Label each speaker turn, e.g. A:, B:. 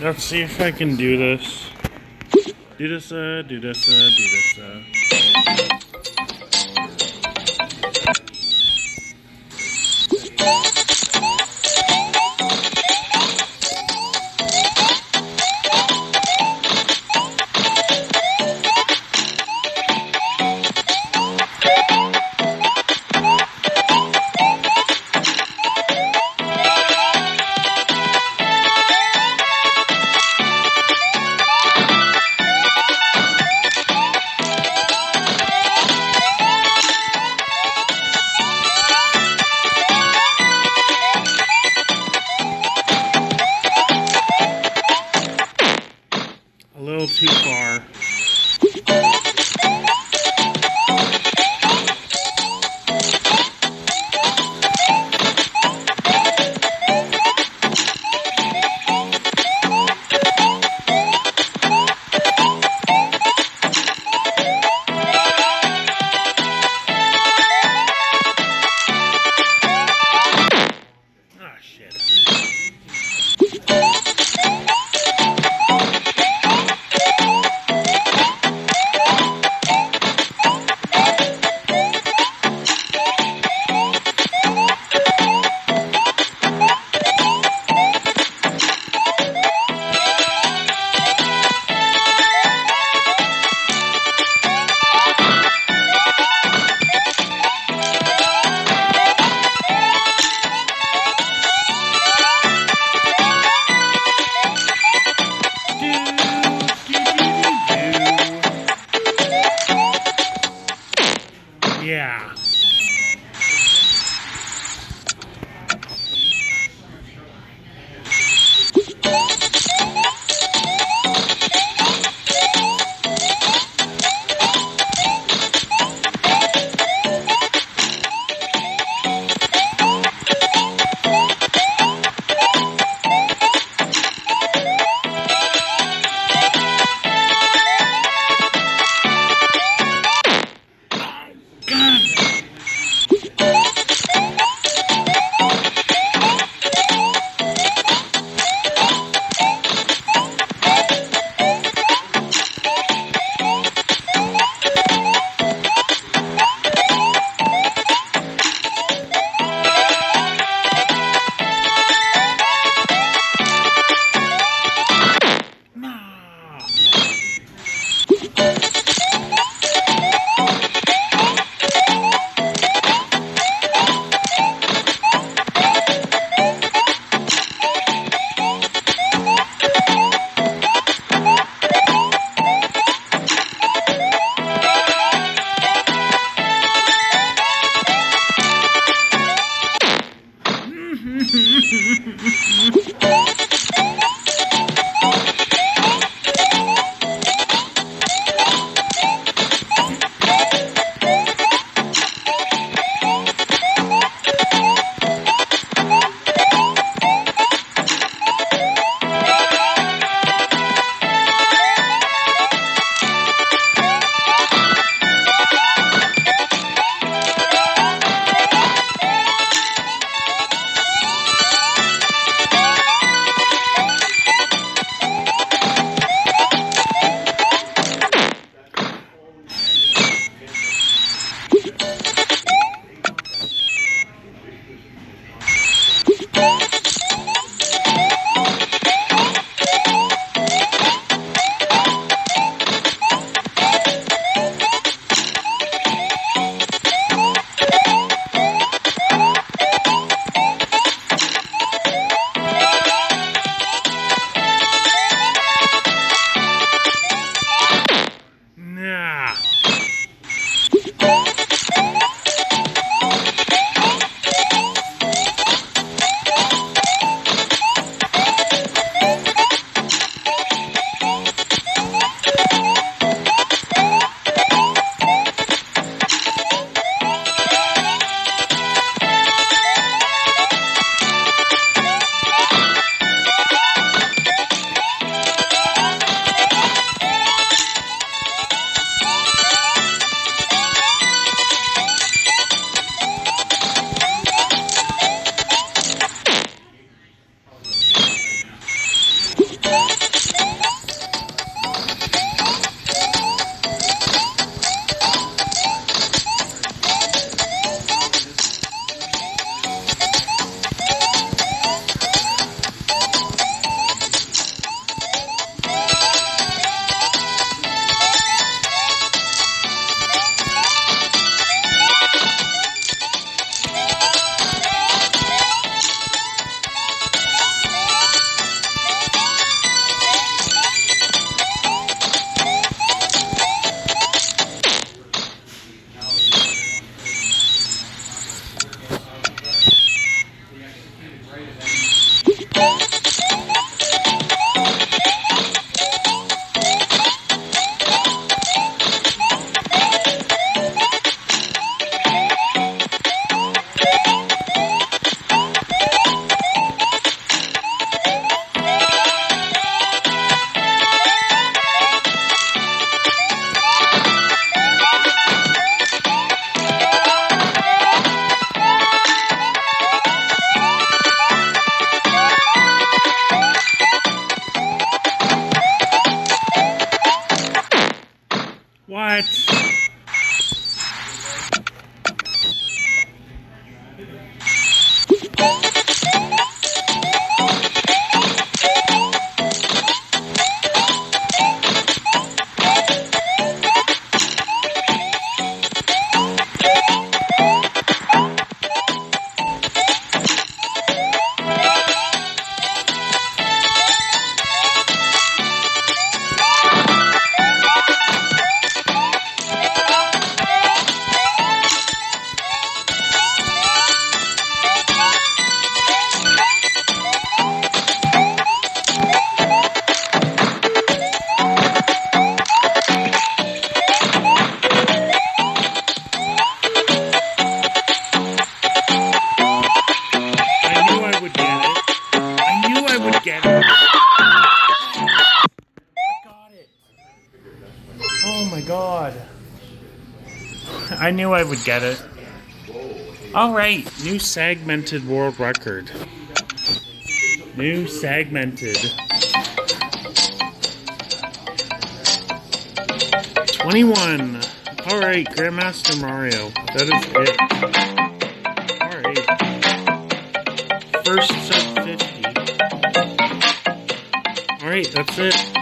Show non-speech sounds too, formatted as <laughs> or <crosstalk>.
A: Let's see if I can do this. Do this, uh, do this, uh, do this, uh. A shit. Mm-hmm. <laughs> <laughs> I knew I would get it. Alright, new segmented world record. New segmented. 21. Alright, Grand Master Mario. That is it. Alright. First sub 50. Alright, that's it.